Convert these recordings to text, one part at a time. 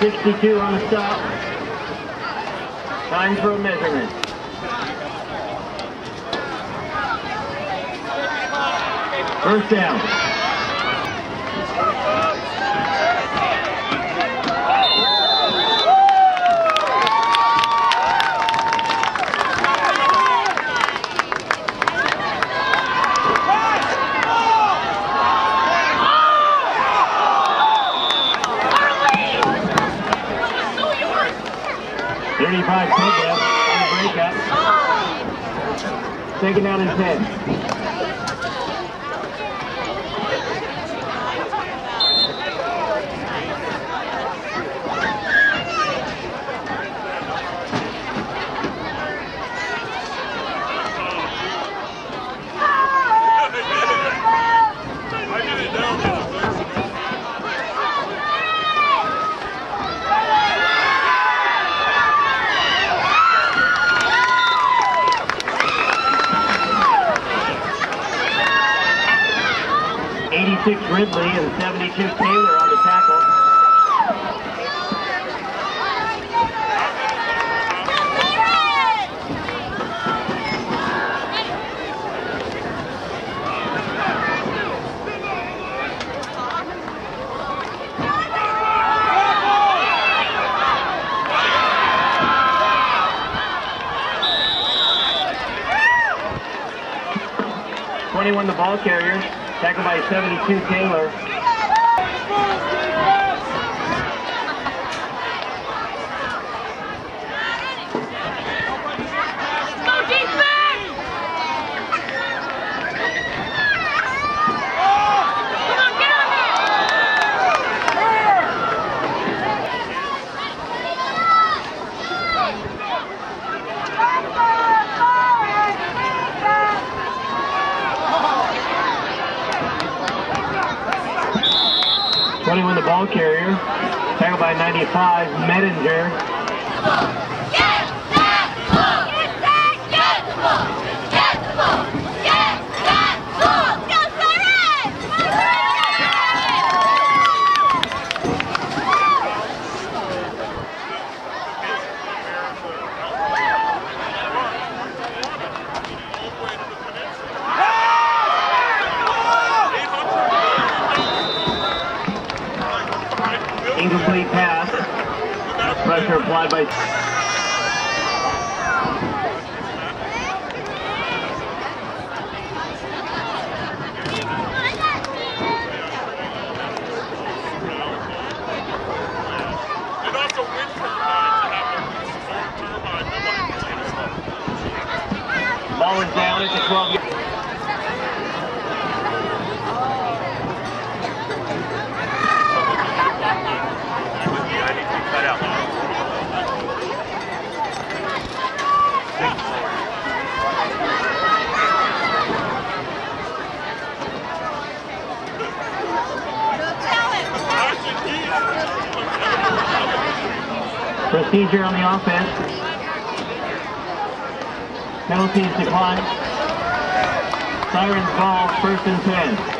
62 on a stop. Time for a measurement. First down. ball carrier, tackled by 72 Taylor. 25 Medinger. procedure on the offense. Penalties declined. Sirens call, first and 10.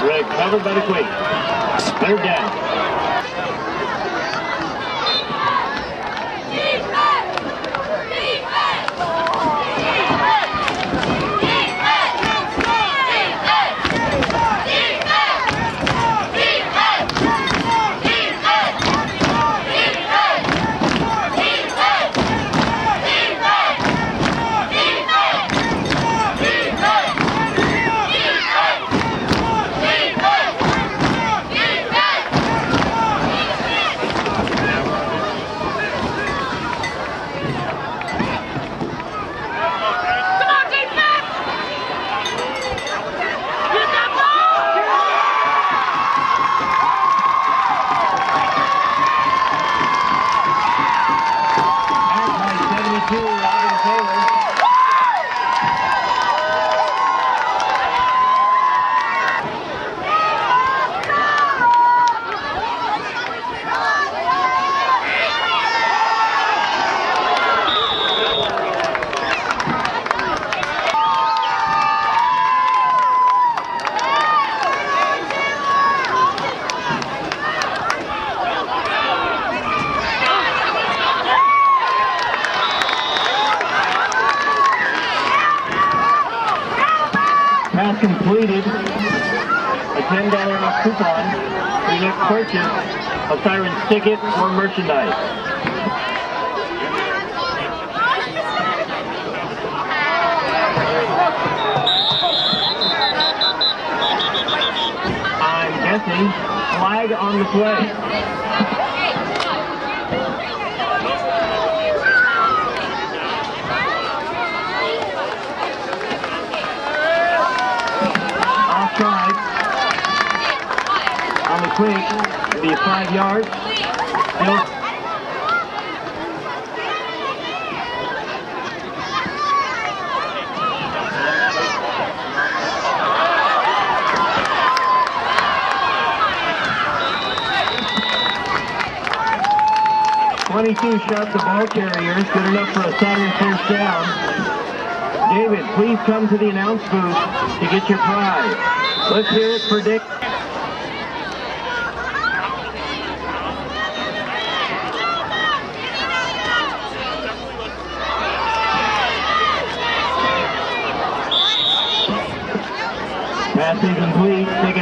Greg covered by the Quake. Third down. Defense! Defense! Come on, defense! Get that ball! Back by 72, Robin Taylor. Pass completed. A $10 off coupon for your next purchase ticket or merchandise. I'm guessing flag on the play. Offside on the Quake. Be five yards. Twenty-two shot the ball carriers, good enough for a Saturn first down. David, please come to the announce booth to get your prize. Let's hear it for Dick. Pass incomplete,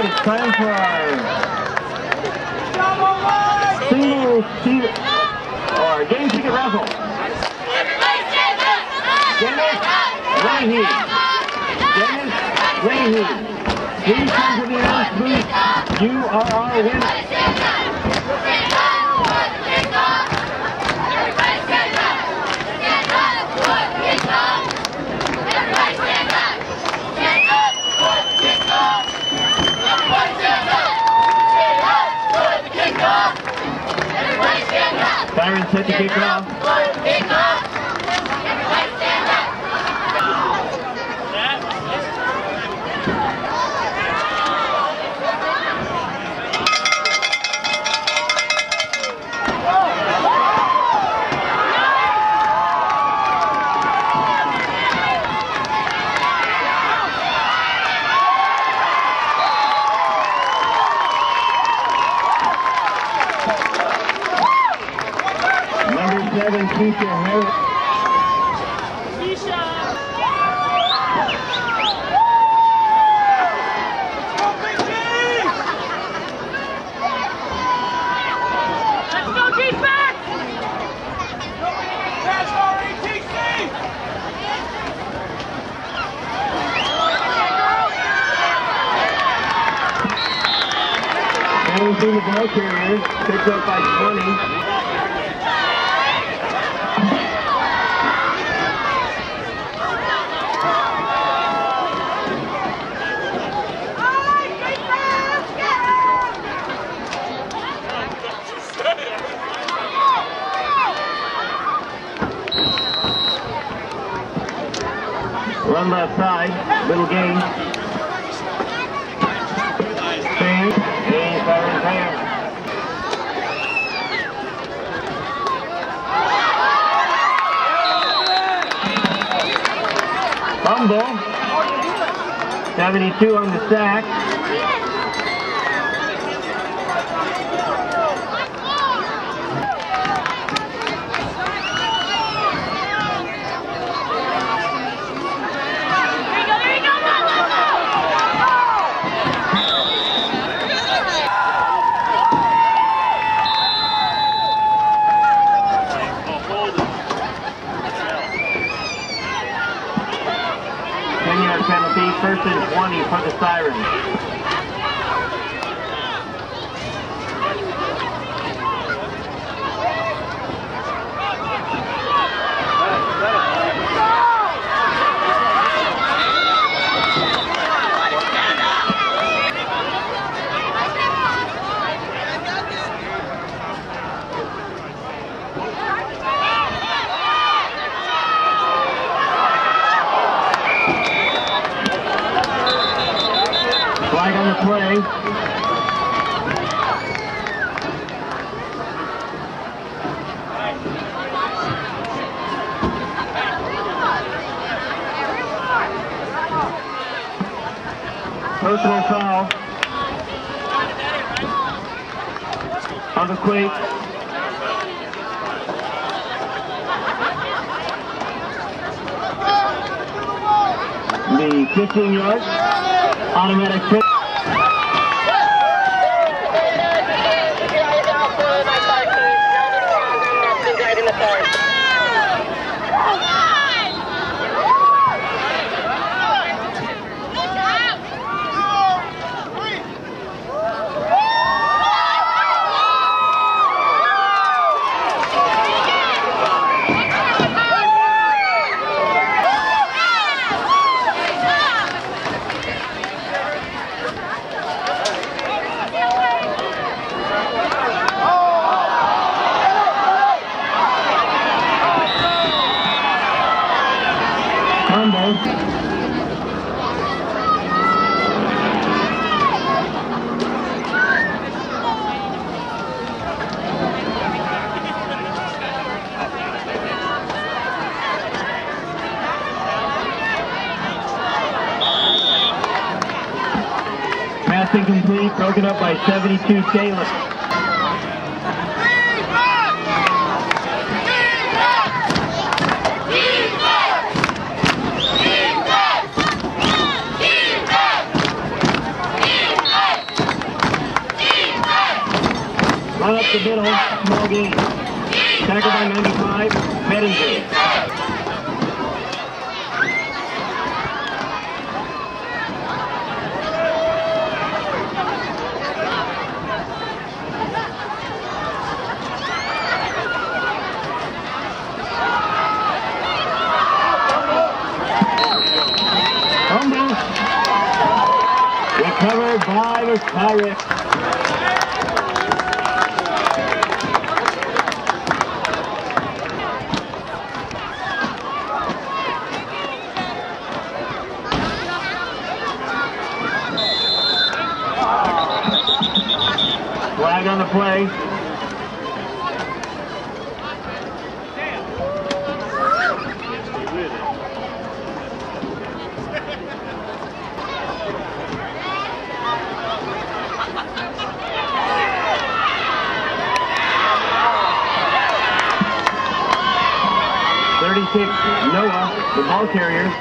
right, it's time for our single seat or game ticket raffle. Dennis Leahy. Dennis Leahy. Please come to the announce. You are our winner. Siren set to kick off. Keisha Harris. Let's go defense! Seventeen the ball carrier. picked up by 20. Little game. Fair, and fire fair. Fumble. 72 on the sack. 120 for the sirens. Personal foul. On the Quake. The 15 yard automatic pick. Combo. Pass incomplete, broken up by 72 Salem. The middle, small gain. Tackle by 95, Bettinger. Recovered by the Pirates. Flag on the play. 36, Noah, the ball carriers.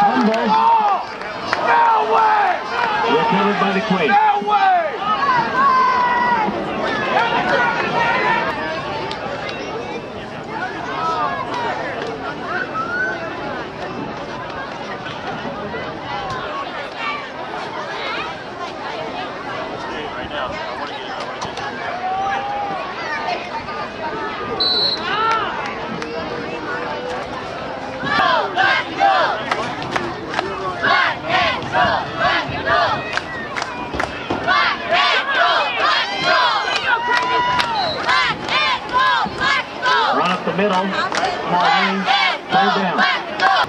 Fumble. Recovered by the Quakes. Black and gold! Black and gold! Black and gold! Black and gold! Black and gold! Black and gold! Black and gold! Run up the middle. Small Black gain. and Third gold! down. Black and gold!